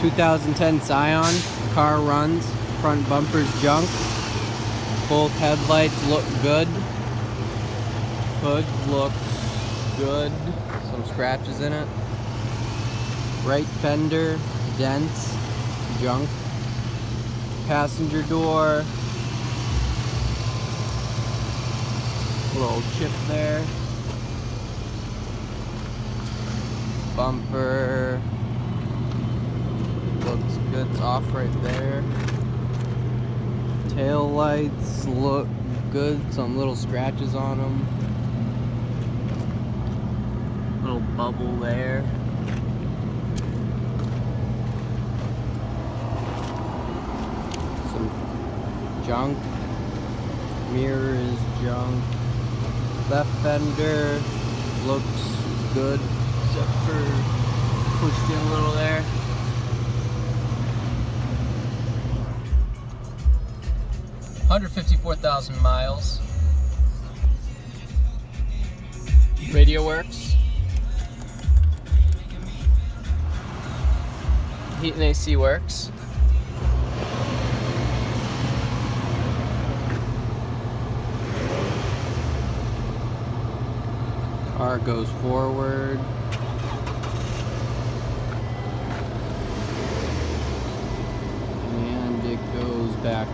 2010 Scion. Car runs. Front bumper's junk. Both headlights look good. Hood looks good. Some scratches in it. Right fender, dents, junk. Passenger door. Little chip there. Bumper. It's off right there. Tail lights look good. Some little scratches on them. Little bubble there. Some junk. Mirror is junk. Left fender looks good except for pushed in a little there. 154,000 miles. Radio works. Heat and AC works. Car goes forward. And it goes back